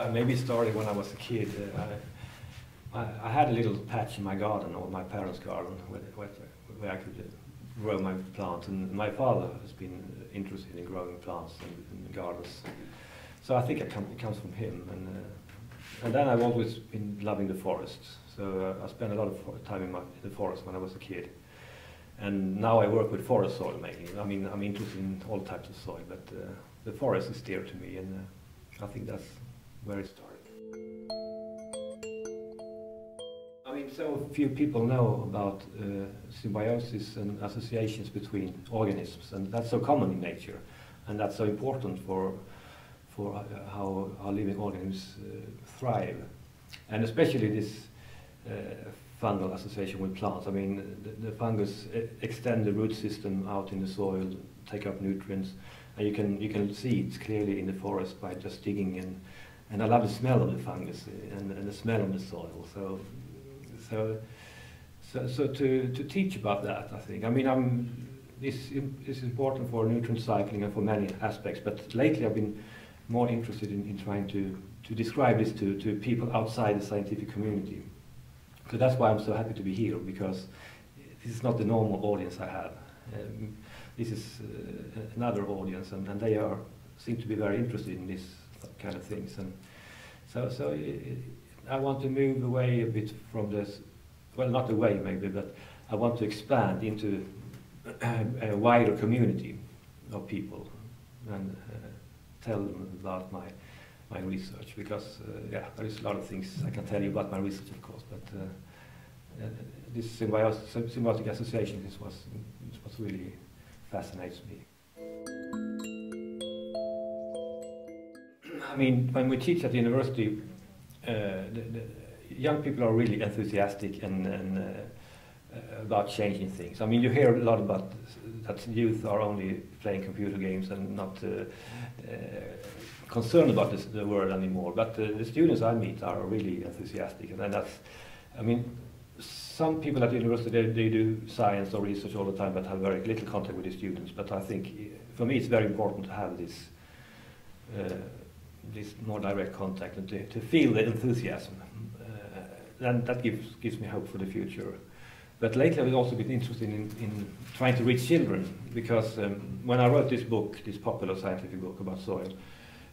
uh, maybe started when I was a kid. Uh, I, I, had a little patch in my garden, or my parents' garden, where, where, I could grow my plants. And my father has been interested in growing plants and, and gardens. So I think it, it comes from him. And, uh, and then I've always been loving the forest. So uh, I spent a lot of time in, my, in the forest when I was a kid. And now I work with forest soil mainly. I mean, I'm interested in all types of soil, but uh, the forest is dear to me, and uh, I think that's where it started. I mean, so few people know about uh, symbiosis and associations between organisms, and that's so common in nature, and that's so important for for uh, how, living organisms uh, thrive, and especially this uh, fungal association with plants. I mean, the, the fungus extend the root system out in the soil, take up nutrients, and you can you can see it clearly in the forest by just digging in. And I love the smell of the fungus and, and the smell of the soil. So, so, so, so to, to teach about that, I think. I mean, I'm this is important for nutrient cycling and for many aspects. But lately, I've been more interested in, in trying to to describe this to, to people outside the scientific community. So that's why I'm so happy to be here, because this is not the normal audience I have. Um, this is uh, another audience, and, and, they are seem to be very interested in this kind of things. And so, so it, I want to move away a bit from this. Well, not away maybe, but I want to expand into a, wider community of people and uh, tell them about my my research because uh, yeah, there is a lot of things I can tell you about my research, of course, but uh, uh, this symbiotic association is what, is what really fascinates me. I mean, when we teach at the university, uh, the, the young people are really enthusiastic and, and uh, about changing things. I mean, you hear a lot about that youth are only playing computer games and not uh, uh, concerned about this, the world anymore. But the students I meet are really enthusiastic, and that's, I mean, some people at the university they, they, do science or research all the time, but have very little contact with the students. But I think for me it's very important to have this uh, this more direct contact and to, to feel the enthusiasm. Uh, and that gives gives me hope for the future. But lately I've also been interested in, in trying to reach children because um, when I wrote this book, this popular scientific book about soil,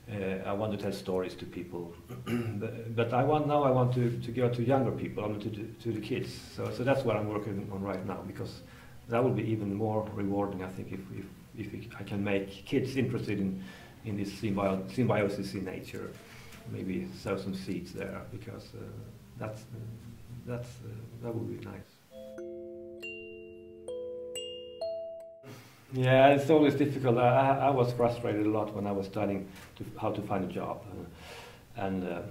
uh, I want to tell stories to people, but, but, I want now I want to, to go to younger people, I to, to the kids. So, so that's what I'm working on right now because that will be even more rewarding, I think, if, if, if I can make kids interested in, in this symbio symbiosis in nature. Maybe sow some seeds there because uh, that's, uh, that's, that would be nice. Yeah, it's always difficult. I, I was frustrated a lot when I was studying to, how to find a job. Uh, and uh,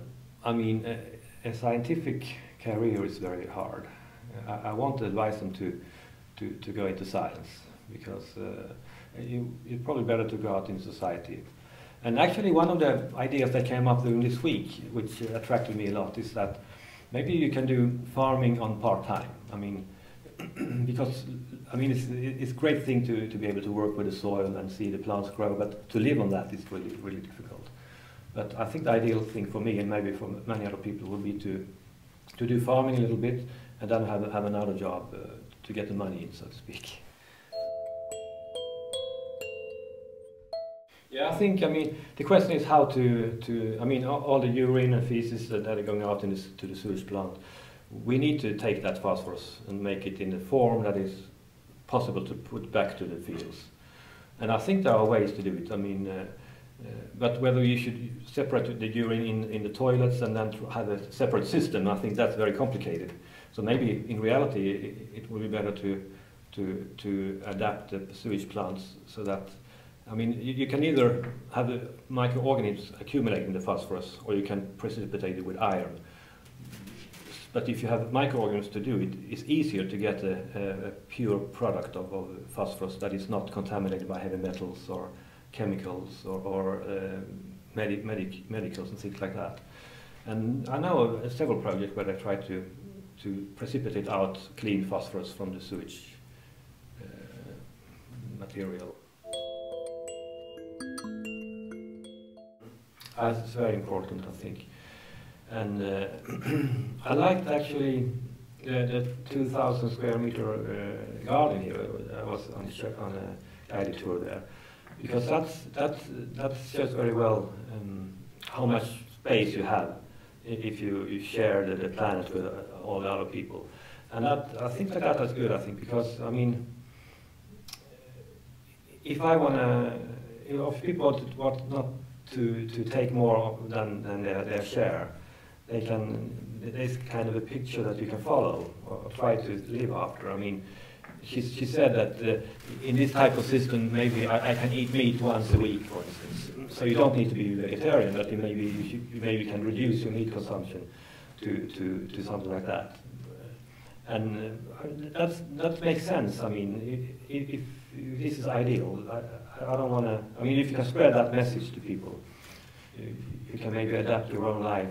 I mean, a, a, scientific career is very hard. I, I, want to advise them to, to, to go into science because uh, you, it's probably better to go out in society. And actually, one of the ideas that came up during this week, which attracted me a lot, is that maybe you can do farming on part time. I mean, because I mean, it's, it's a great thing to, to be able to work with the soil and see the plants grow, but to live on that is really, really difficult. But I think the ideal thing for me, and maybe for many other people, would be to, to do farming a little bit and then have, have another job uh, to get the money in, so to speak. Yeah, I think, I mean, the question is how to, to I mean, all, all the urine and feces that are going out this, to the sewage plant, we need to take that phosphorus and make it in a form that is possible to put back to the fields. And I think there are ways to do it. I mean, uh, uh, but whether you should separate the urine in, in the toilets and then have a separate system, I think that's very complicated. So maybe in reality it, it would be better to, to, to adapt the sewage plants so that, I mean, you, you can either have the microorganisms accumulating the phosphorus or you can precipitate it with iron. But if you have microorganisms to do it, it's easier to get a, a, a pure product of, of, phosphorus that is not contaminated by heavy metals or chemicals or, or uh, medic, medic, medicals and things like that. And I know several projects where they try to, to precipitate out clean phosphorus from the sewage uh, material. That's very important, I think. And uh, I liked actually the, the 2,000 square meter uh, garden here. I was on, on a guided tour there because that's that's that shows very well um, how much space you have if you, you share the, the planet with all the other people. And that, I think that that is good, I think, because, I mean, if I want to, you know, if people want, want not to, to take more than, than their, their share, they can, there's kind of a picture that you can follow or try to live after. I mean, she, she said that uh, in this type of system, maybe I, I, can eat meat once a week, for instance. So you don't need to be vegetarian, but you maybe you, you maybe can reduce your meat consumption to, to, to something like that. And uh, that's, that makes sense. I mean, if, if this is ideal, I, I don't want to, I mean, if you can spread that message to people, you, can maybe adapt your own life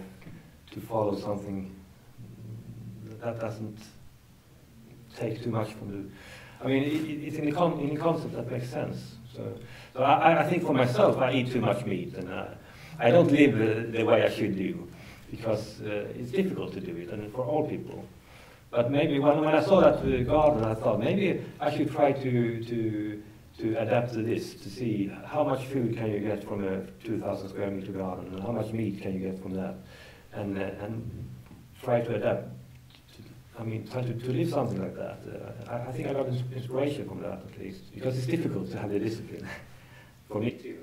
to follow something that doesn't take too much from the. I mean, it, it's in the, in the concept that makes sense. So, so I, I think for myself, I eat too much meat, and uh, I don't live the, the, way I should do because uh, it's difficult to do it, and for all people. But maybe when, when I saw that uh, garden, I thought maybe I should try to to to adapt to this to see how much food can you get from a 2,000 square meter garden, and how much meat can you get from that, and uh, and try to adapt I mean, try to, to live something like that. Uh, I, I, think I got inspiration from that at least, because it's difficult to have the discipline for me too.